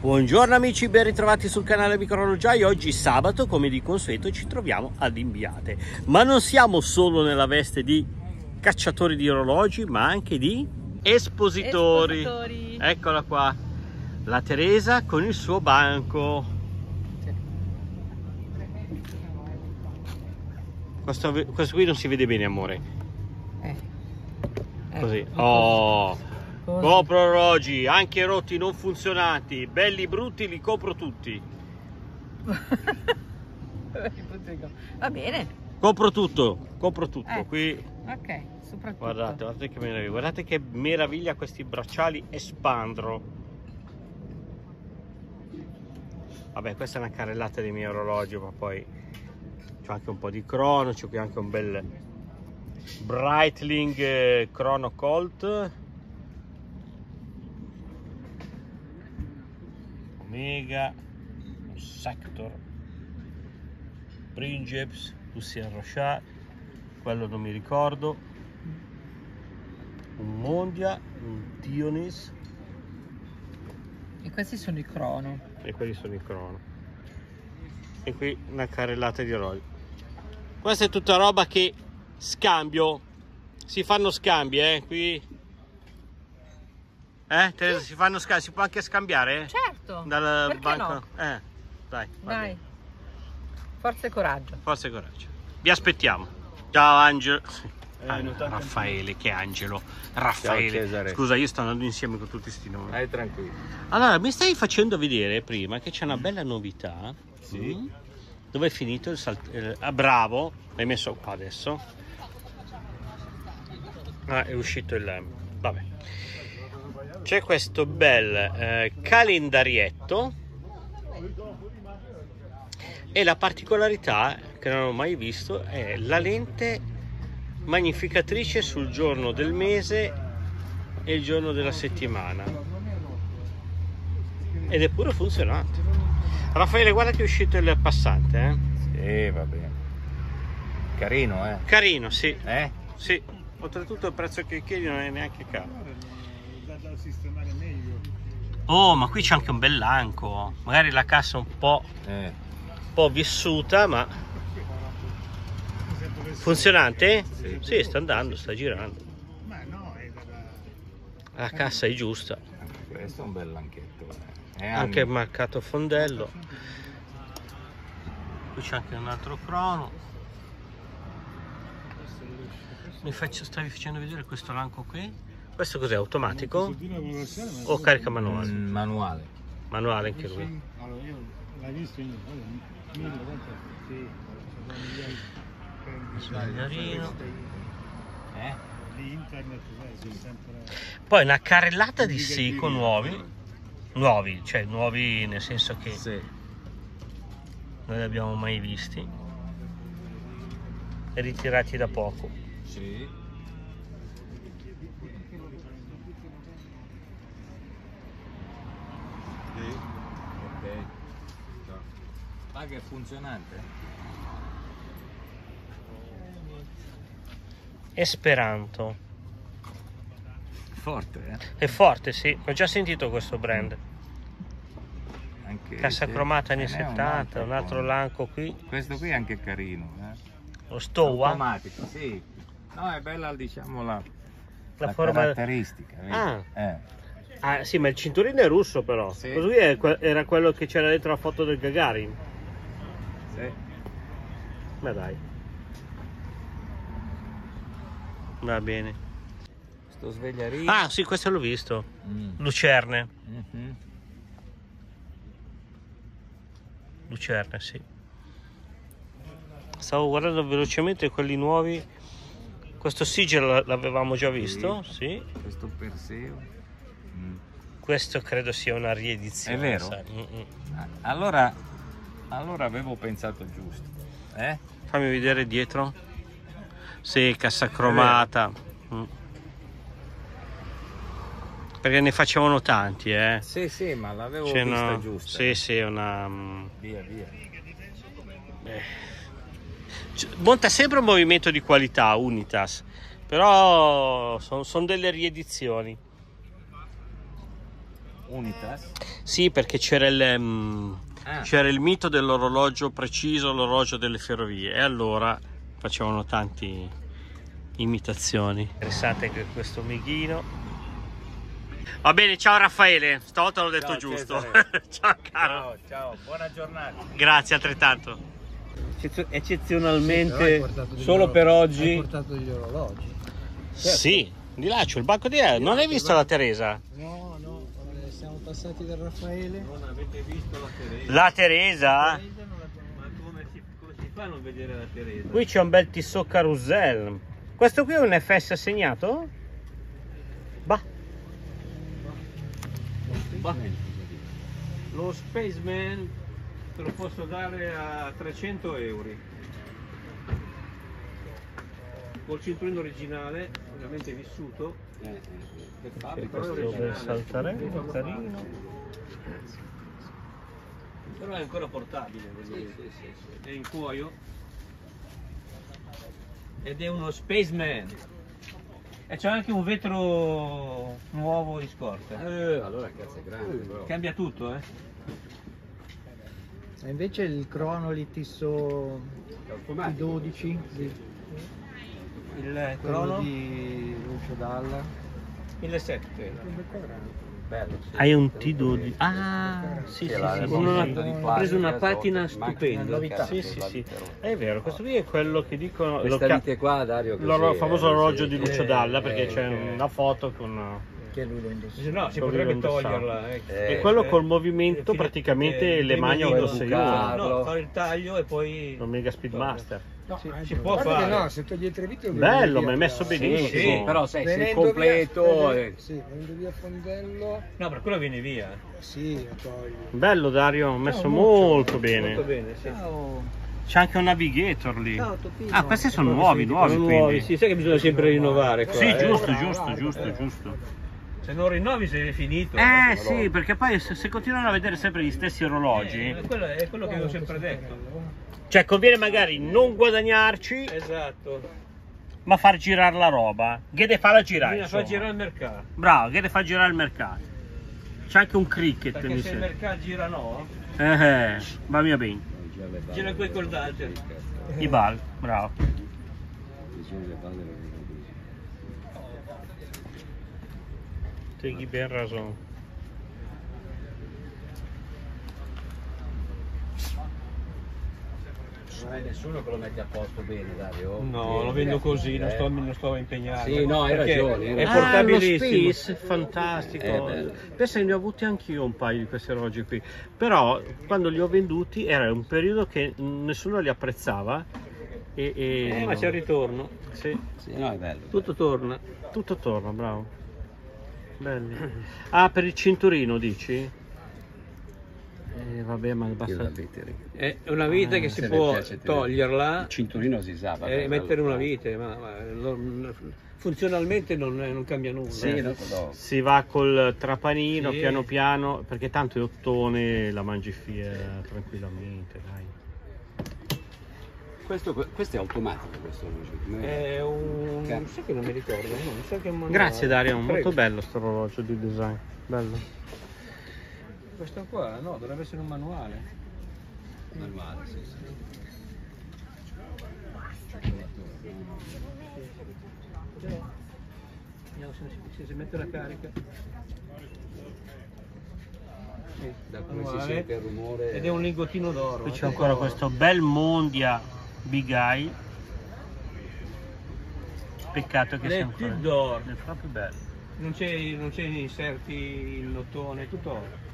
Buongiorno amici, ben ritrovati sul canale Microorologiaio. Oggi sabato, come di consueto, ci troviamo ad Imbiate. Ma non siamo solo nella veste di cacciatori di orologi, ma anche di espositori. Espositori. Eccola qua, la Teresa con il suo banco. Questo, questo qui non si vede bene, amore. Eh. Eh, Così. Oh. Così. Compro orologi, anche rotti, non funzionanti, belli brutti, li compro tutti. Va bene. Compro tutto, compro tutto. Eh. Qui Ok, soprattutto. guardate, guardate che meraviglia, guardate che meraviglia questi bracciali espandro. Vabbè, questa è una carrellata dei miei orologi, ma poi c'è anche un po' di crono, c'è qui anche un bel Breitling eh, Chrono Colt. Omega, Sector, Princeps, Lucien Rochard, quello non mi ricordo, un Mondia, un Dionys E questi sono i crono. e quelli sono i crono. E qui una carrellata di orologi. Questa è tutta roba che scambio, si fanno scambi, eh, qui. Eh, Teresa, si fanno scambi, si può anche scambiare? eh? Certo. Dal Perché banco? no? Eh, dai, Dai. Forza e coraggio. Forza e coraggio. Vi aspettiamo. Ciao Angelo. Eh, Ah, Raffaele, che Angelo. Raffaele. Cesare. Scusa, io sto andando insieme con tutti questi nomi. Stai tranquillo. Allora, mi stai facendo vedere prima che c'è una bella novità. Sì. Mm. Dove è finito il salto? ah, bravo, l'hai messo qua adesso. Ah, è uscito il. Vabbè. C'è questo bel eh, calendarietto. E la particolarità che non ho mai visto è la lente magnificatrice sul giorno del mese e il giorno della settimana. Ed è pure funzionante. Raffaele, guarda che è uscito il passante, eh? Sì, va bene. Carino, eh? Carino, sì. Eh? Sì. Oltretutto il prezzo che chiedi non è neanche caro. Oh, ma qui c'è anche un bell'anco. Magari la cassa è un po', Eh. un po' vissuta, ma funzionante? Sì. Sì, sta andando, sta girando. La cassa è giusta. Anche questo è un bel lanchetto. Eh. È Anche anni. marcato fondello. Qui c'è anche un altro crono. Mi faccio, stavi facendo vedere questo lanco qui? Questo cos'è? Automatico? O carica manuale? Mm, manuale. Manuale anche lui. Allora io l'hai visto io, Signorino. Eh? internet Poi una carrellata di Seiko nuovi. Nuovi, cioè nuovi nel senso che Sì. non li abbiamo mai visti. Ritirati da poco. Sì. Ok. Che è funzionante? Esperanto. Forte, eh? È forte, sì. Ho già sentito questo brand. Anche Cassa sì. cromata anni Ce n'è 70, un altro con- lanco qui. Questo qui è anche carino, eh? Lo Stowa. Automatico, sì. No, è bella, diciamo, la, La la forma- caratteristica. vedi? Ah. Eh. Ah, sì, ma il cinturino è russo però. Sì. Questo qui è que- era quello che c'era dentro la foto del Gagarin. Sì. Ma dai. Va bene. Sto svegliarino. Ah, sì, questo l'ho visto. Mm. Lucerne. Mhm. Lucerne, sì. Stavo guardando velocemente quelli nuovi. Questo Sigil l'avevamo già visto, sì. Questo Perseo. Mm. Questo credo sia una riedizione. È vero? Mm, mm. Allora, allora avevo pensato giusto. Eh? Fammi vedere dietro. Sì, cassa cromata. Mm. Perché ne facevano tanti, eh. Sì, sì, ma l'avevo C'è vista una- giusta. Sì, sì, una. mm, Via, via. c- Monta sempre un movimento di qualità, Unitas. Però sono delle riedizioni. Unitas. Sì, perché c'era il, mm, Ah. c'era il mito dell'orologio preciso, l'orologio delle ferrovie, e allora facevano tante imitazioni. Interessante che questo meghino. Va bene, ciao Raffaele, stavolta l'ho detto Ciao, giusto. Ciao caro. Ciao, ciao, buona giornata. Grazie altrettanto. Eccezionalmente, Hai solo per oggi. portato degli orologi. Sì, di là c'è il banco di là. Non hai visto la Teresa? No, passati da Raffaele. Non avete visto la Teresa? La Teresa? Ma come si, come si fa a non vedere la Teresa? Qui c'è un bel Tissot Carousel. Questo qui è un FS assegnato? Bah, Bah. Lo Spaceman te lo posso dare a 300 euro. Col cinturino originale, ovviamente vissuto. Eh, che fa, però è questo bel originale. saltarello, carino. Però è ancora portabile, voglio dire. È in cuoio. Ed è uno Spaceman. E c'è anche un vetro nuovo in scorta. Eh, allora cazzo è grande, però. Cambia tutto, eh. E invece il crono lì Tisso Automatico. 12, di, Il quello crono di Lucio Dalla. 1007. Bello, sì. Hai un T12. Ah, sì, sì, sì, sì, una- sì. di ho preso una patina stupenda. una Novità. Sì, sì, sì. È vero, questo qui è quello che dicono lo Questa vite qua, Dario, eh, famoso orologio di Lucio Dalla perché eh, c'è una foto con Che lui lo indossa. Dice, No, si potrebbe toglierla. eh. Eh, e quello eh, col movimento eh, praticamente eh, le mani lo sei bucarlo. uno No, fare il taglio e poi... l'Omega Speedmaster No, Si- hai si può fare. No, se togliete le vite lo Bello, via è messo benissimo. Sì, però sai, sei Venendo completo. Via, eh. Sì, venendo via fondello. No, per quello viene via. Sì, lo togli. bello Dario messo Ciao, molto bene Molto bene, sì. Ciao. c'è anche un navigator lì Ciao ah questi sono nuovi nuovi nuovi, sì, sai che bisogna sempre rinnovare qua. sì eh. giusto Bravo, giusto giusto giusto Se non rinnovi sei finito. eh sì perché poi se, se continuano a vedere sempre gli stessi orologi Eh, quello è quello che ho sempre detto. cioè conviene magari non guadagnarci Esatto. ma far girare la roba che te fa la girare insomma. girare il mercato. bravo che te fa girare il mercato c'è anche un cricket Perché mi se il sembra mercato gira no, eh, eh va mia bene gira quei cordate. i bal bravo Teghi ben ragione Non è nessuno che lo mette a posto bene, Dario. No, Eh, lo vendo così, non sto, non sto impegnando. Sì, no, hai Perché ragione, È portabilissimo. Ah, Space, fantastico. Eh, bello. Pensa che ne ho avuti anch'io un paio di questi orologi qui. Però quando li ho venduti era un periodo che nessuno li apprezzava. E, e- Eh, ma c'è il ritorno. Sì, Sì, no, è bello. Tutto torna. tutto torna, bravo. Belli. Ah, per il cinturino dici? Eh, vabbè, ma basta. È una vite che se si può toglierla Il cinturino si sa, vabbè, e mettere bello. una vite, ma, ma funzionalmente non, non cambia nulla. Sì, eh. no, no. Si va col trapanino Sì. piano piano, perché tanto è ottone, la mangi fia tranquillamente, dai. Questo, questo è automatico, questo orologio. È un... Che- sai che non mi ricordo, no, mi sa che è un manuale. Grazie Dario, Prego. molto bello sto orologio di design. Bello. Questo qua, no, dovrebbe essere un manuale. Manuale, sì, sì. Vediamo se, se si mette la carica. Sì, Da come si sente il rumore. Ed è un lingottino d'oro. Qui eh, c'è ancora questo bel Mondia Big Eye. Peccato che sia ancora d'oro. è proprio bello. Non c'è, non c'è inserti, il lottone, tutto oro.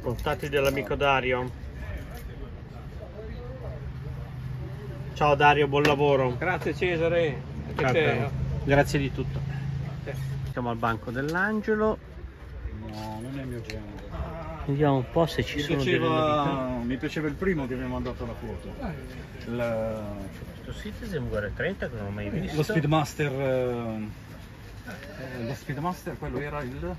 Contatti dell'amico Dario. Ciao Dario, buon lavoro. Grazie Cesare. Caro. Grazie di tutto. Siamo al banco dell'angelo. No, non è il mio genere. Vediamo un po' se ci Mi sono piaceva, mi piaceva il primo che mi ha mandato la foto. Il- Questo Citizen VR30 che non ho mai visto. lo Speedmaster. eh, eh, lo Speedmaster, quello era il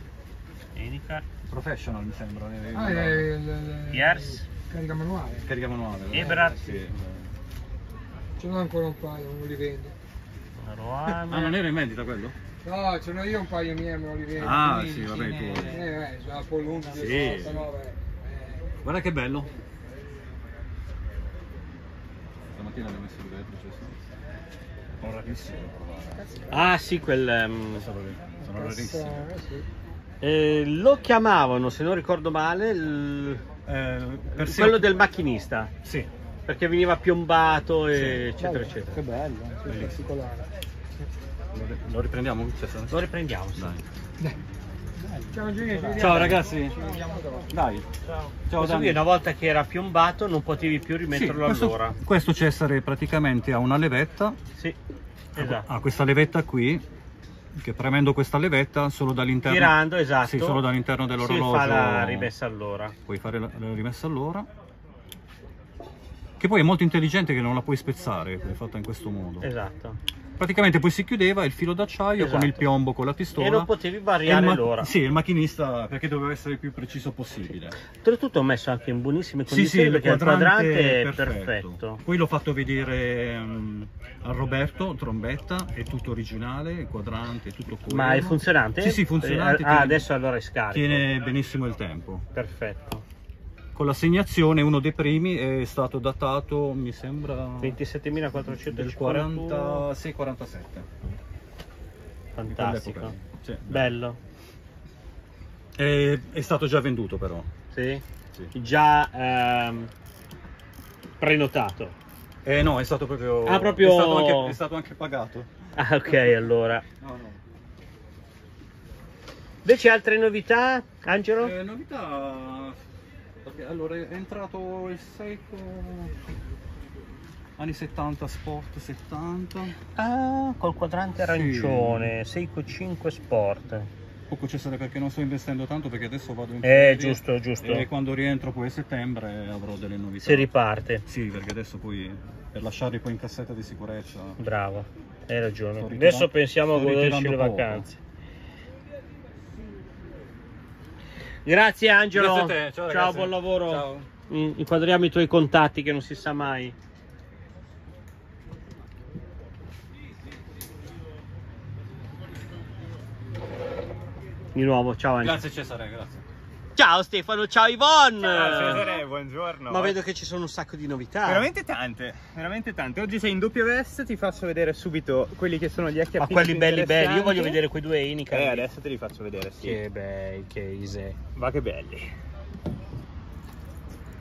Edicar. Professional, mi sembra. eh, Ah, il- è il, il- Yers. carica manuale. Carica manuale. eh? Ebrard. Sì. Ce n'ho ancora un paio, non li vendo. Ah, non era in vendita quello? No, ce n'ho io un paio miei, me li vedo. Ah, sì, vabbè, tu. Eh, eh, sono un po' lunghi, Sì. 99. Eh. Guarda che bello. Stamattina l'ho messo in vetro, cioè sono rarissimo da provare. Ah sì, quel... ehm, Sono, rarissimi. Eh, sì. eh, lo chiamavano, se non ricordo male, il- Eh, quello del macchinista, Sì, perché veniva piombato, e eccetera, Vabbè, eccetera. Che bello, particolare. Lo, ri- lo riprendiamo? Cesare? Lo riprendiamo. sì. Dai. Ciao Giulio, ci vediamo. Ciao ragazzi. Dai. Ciao. Ciao Dani. una volta che era piombato non potevi più Sì, rimetterlo questo, all'ora. questo Cesare praticamente ha una levetta, Sì, esatto. ha questa levetta qui, che premendo questa levetta solo dall'interno... Tirando, esatto. Sì, solo dall'interno dell'orologio. fa la rimessa all'ora. Puoi fare la, la rimessa all'ora. Che poi è molto intelligente che non la puoi spezzare, è fatta in questo modo. Esatto. Praticamente poi si chiudeva il filo d'acciaio con Esatto. il piombo con la pistola. E non potevi variare l'ora. Sì, il macchinista perché doveva essere il più preciso possibile. Oltretutto ho messo anche in buonissime Sì, sì, condizioni il perché il quadrante è perfetto. perfetto. Poi l'ho fatto vedere mm, a Roberto, trombetta, è tutto originale, il quadrante, è tutto quello. Ma è funzionante? Sì, sì, funzionante. Eh, ah, tiene- adesso allora è scarico. Tiene benissimo il tempo. Perfetto. Con l'assegnazione uno dei primi è stato datato, mi sembra, 27.451. del 46-47. Fantastico. Sì. Bello. È, è stato già venduto però. Sì? Sì. Già ehm, prenotato. Eh no, è stato proprio... Ah, proprio- È stato anche, è stato anche pagato. Ah, ok, allora. No, no. Invece altre novità, Angelo? Eh, novità... allora è entrato il Seiko... Anni 70, Sport 70. Ah, col quadrante Sì. arancione, Seiko 5 Sport. Poco Cesare perché non sto investendo tanto perché adesso vado in Eh, giusto, giusto. E quando rientro poi a settembre avrò delle novità. Si riparte. Sì, perché adesso poi per lasciarli poi in cassetta di sicurezza. Bravo, hai ragione. Adesso pensiamo a goderci le poco. vacanze. Grazie Angelo. Grazie ciao, ragazzi. buon lavoro. Ciao. In- Inquadriamo i tuoi contatti che non si sa mai. Di nuovo, ciao Angelo. Grazie Cesare, grazie. Ciao Stefano, ciao Yvonne. Ciao Cesare, buongiorno. Ma vedo che ci sono un sacco di novità. Veramente tante, veramente tante. Oggi sei in doppia veste, ti faccio vedere subito quelli che sono gli acchiappini Ma quelli belli belli, io voglio vedere quei due Enic. Eh, adesso te li faccio vedere, sì. Che bei, che ise. Va che belli.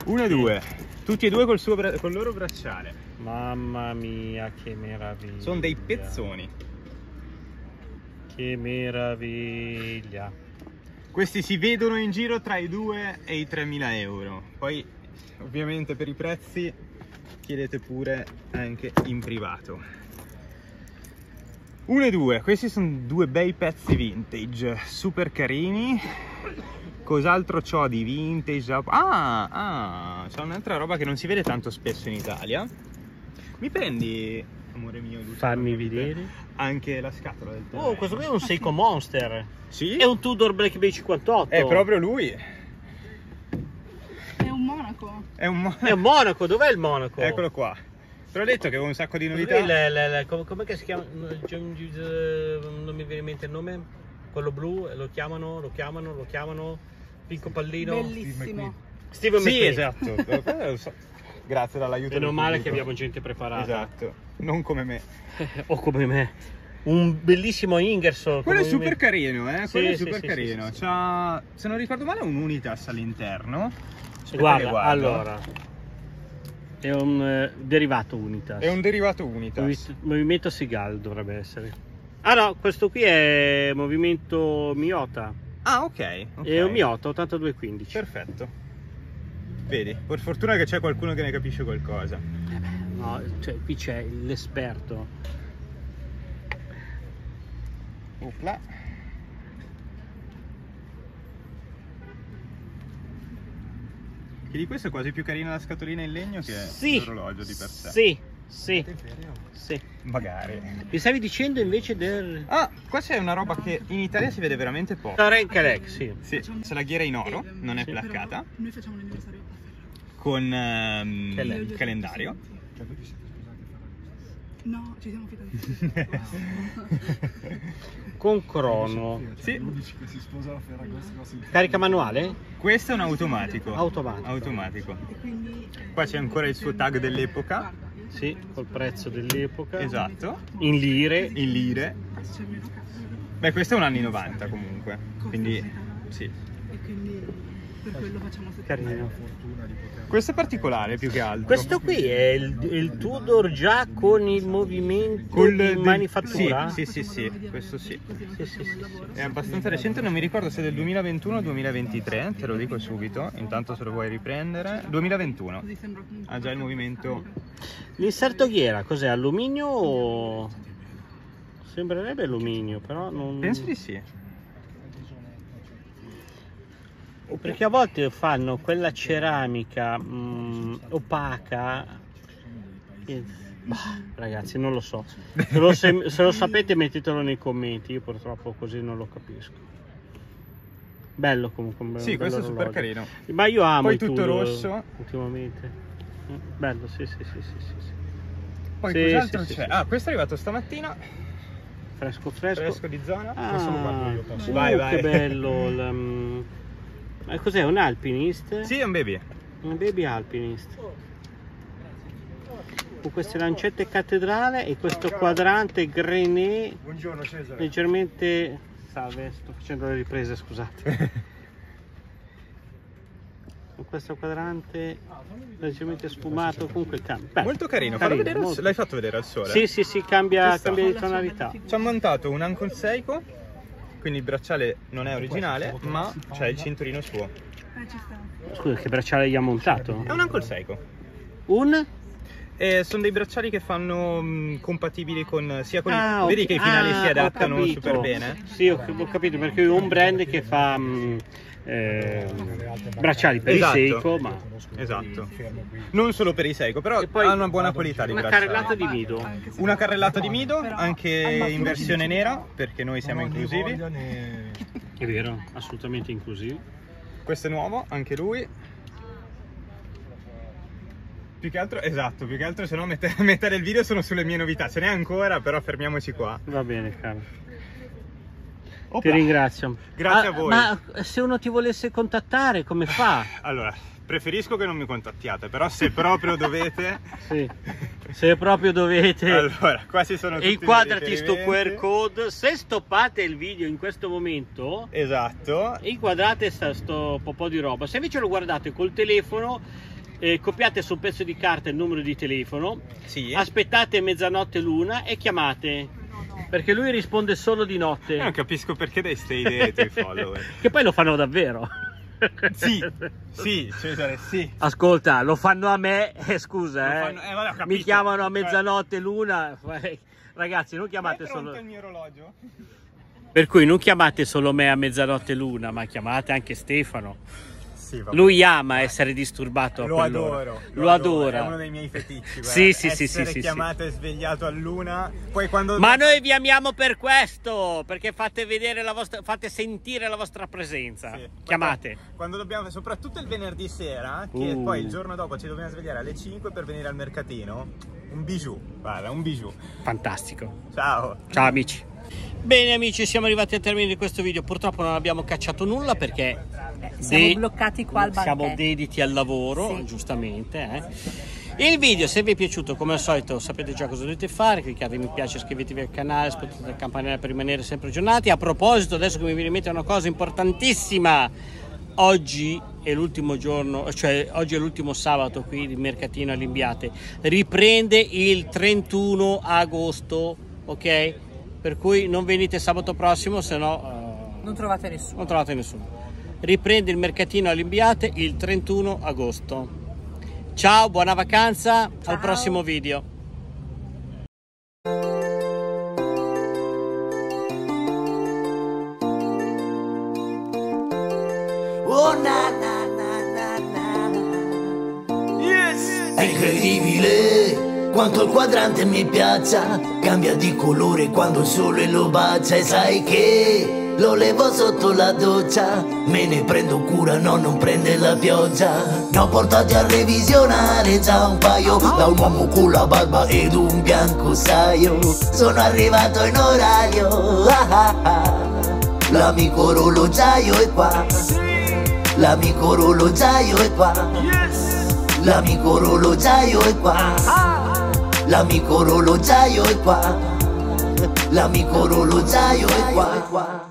Uno e due, tutti e due col, suo col loro bracciale. Mamma mia, che meraviglia. Sono dei pezzoni. Che meraviglia. Questi si vedono in giro tra i 2 e i 3.000 euro. Poi, ovviamente, per i prezzi chiedete pure anche in privato. Uno e due, questi sono due bei pezzi vintage, super carini. Cos'altro c'ho di vintage? Ah, ah, c'è un'altra roba che non si vede tanto spesso in Italia. Mi prendi, amore mio? Fammi vedere. Anche la scatola del Oh, questo qui è un Seiko Monster. Sì? È un Tudor Black Bay 58. È proprio lui. È un monaco. È un mo- È un Monaco, dov'è il Monaco? Eccolo qua. Te l'ho detto che avevo un sacco di novità. lì, le- le- le- come, si chiama? Non mi viene in mente il nome. Quello blu, lo chiamano, lo chiamano, lo chiamano. Picco pallino. Bellissimo. Steven Sì, McQueen. esatto. Lo so. Grazie dall'aiuto. Meno male che abbiamo gente preparata. Esatto. Non come me. o come me. Un bellissimo Ingersoll. Quello è super me. carino, eh. Sì, Quello è super sì, carino. sì. C'ha, se non ricordo male, un Unitas all'interno. Guarda, allora. È un eh, derivato Unitas. È un derivato Unitas. Movi- Movimento Sigal dovrebbe essere. Ah no, questo qui è movimento Miota. Ah, ok. ok. È un Miota 8215. Perfetto. Vedi, per fortuna che c'è qualcuno che ne capisce qualcosa. No, cioè, qui c'è l'esperto. Opla. Che di questo è quasi più carina la scatolina in legno che Sì. l'orologio di per sé. Sì, sì, sì. Magari. Mi stavi dicendo invece del... Ah, qua c'è una roba che in Italia si vede veramente poco. La Renkalek, sì. Sì, c'è la ghiera in oro, non è Sì. placcata, Noi facciamo l'anniversario a Ferrara. con ehm, Che il calendario. No, ci siamo fidanzati. Con crono. Sì, Carica manuale? questo è un automatico. Automatico. Automatico. E quindi Qua c'è ancora il suo tag dell'epoca. Sì, col prezzo dell'epoca. Esatto. In lire. In lire. Beh, questo è un anni 90 comunque. Quindi, sì. Per quello facciamo. Carino. Questo è particolare più che altro. Questo qui è il, il Tudor già con il movimento Col di del- manifattura? Sì, sì, sì, sì, questo sì. Sì, sì. È abbastanza recente, non mi ricordo se è del 2021 o 2023, te lo dico subito, intanto se lo vuoi riprendere. 2021. Così sembra comunque Ha già il movimento. L'inserto ghiera cos'è? Alluminio o... Sembrerebbe alluminio, però non... Penso di sì. Perché a volte fanno quella ceramica mm, opaca. che- bah, ragazzi, non lo so. Se lo, se- se lo sapete mettetelo nei commenti, io purtroppo così non lo capisco. Bello comunque. un Sì, bello questo è super carino. Ma io amo Poi tutto Tudor rosso. ultimamente. Mm, Bello, sì, sì, sì, sì, sì, sì. Poi Sì, cos'altro sì, c'è? sì, Ah, questo è arrivato stamattina, Fresco, fresco. fresco di zona. Ah, Questo lo guardo io, posso. uh, Vai, vai. che bello. Ma cos'è? Un alpinist? Sì, è un baby. Un baby alpinist. Con queste lancette cattedrale e questo quadrante grené Buongiorno Cesare. leggermente... Salve, sto facendo le riprese, scusate. Con questo quadrante leggermente sfumato, comunque il cambio. Bello, Molto carino. Molto. L'hai fatto vedere al sole? Sì, sì, sì, cambia, cambia di tonalità. Ci ha montato un Ankle Seiko, quindi il bracciale non è originale, ma c'è il cinturino suo. Eh, ci sta. Scusa, che bracciale gli ha montato? È un Ankle Seiko. Un? E sono dei bracciali che fanno mh, compatibili con sia con Ah, i, vedi che i finali Ah, si adattano super bene. Sì, ho, ho capito perché ho un brand che fa mm, ehm, bracciali per Esatto. i Seiko, ma Esatto. Non solo per i Seiko, però poi ha una buona qualità di una bracciali. carrellata di Mido. Una carrellata di Mido, anche in versione 15. nera, perché noi siamo inclusivi. È vero, assolutamente inclusivo. Questo è nuovo, anche lui. Più che altro, esatto, più che altro se no metà, metà del video sono sulle mie novità. Ce n'è ancora, però fermiamoci qua. Va bene, caro. Opla. Ti ringrazio. Grazie Ah, a voi. Ma se uno ti volesse contattare, come fa? Allora, preferisco che non mi contattiate, però se proprio dovete... Sì. Se proprio dovete. Allora, qua ci sono tutti Inquadrati sto QR code. Se stoppate il video in questo momento, Esatto. inquadrate sta- sto po' di roba. Se invece lo guardate col telefono, eh, copiate su un pezzo di carta il numero di telefono, Sì. aspettate mezzanotte l'una e chiamate. Perché lui risponde solo di Io non notte. capisco perché dai ste idee ai tuoi follower. Che poi lo fanno davvero. Sì, sì, Cesare, sì. Ascolta, lo fanno a me, eh, scusa, eh. fanno- eh, vabbè, mi chiamano a Cioè- mezzanotte l'una. Ragazzi, non chiamate solo. il mio orologio? Per cui non chiamate solo me a mezzanotte l'una, ma chiamate anche Stefano. Sì. Lui ama essere disturbato Lo adoro, Lo, adora. È uno dei miei feticci. Sì, sì, sì, Essere sì, sì, chiamato e svegliato a luna. Poi quando. Ma noi vi amiamo per questo, perché fate vedere la vostra, fate sentire la vostra presenza. Sì. Chiamate. Quando, quando dobbiamo, soprattutto il venerdì sera, che Uh. poi il giorno dopo ci dobbiamo svegliare alle 5 per venire al mercatino. Un bijou, guarda, un bijou. Fantastico. Ciao. Ciao amici. Bene amici, siamo arrivati al termine di questo video. Purtroppo non abbiamo cacciato nulla perché Siamo de- bloccati qua al siamo banchetto. dediti al lavoro, Sì. giustamente. eh. Il video, se vi è piaciuto, come al solito, sapete già cosa dovete fare. Cliccate mi piace, iscrivetevi al canale, spottate la campanella per rimanere sempre aggiornati. A proposito, adesso che mi viene in mente una cosa importantissima. Oggi è l'ultimo giorno, cioè oggi è l'ultimo sabato qui di mercatino all'Imbiate. Riprende il 31 agosto, ok? Per cui non venite sabato prossimo, se no eh, Non trovate nessuno. non trovate nessuno. Riprende il mercatino all'Imbiate il 31 agosto. Ciao, buona vacanza, al Ciao. prossimo video. Oh na na na na na È incredibile quanto il quadrante mi piaccia Cambia di colore quando il sole lo bacia E sai che lo levo sotto la doccia, me ne prendo cura, no, non prende la pioggia. Ne ho portati a revisionare già un paio, da un uomo con la barba ed un bianco saio. Sono arrivato in orario, ah ah ah. l'amico orologiaio è qua. L'amico orologiaio è qua. L'amico orologiaio è qua. L'amico orologiaio è qua. L'amico orologiaio è qua.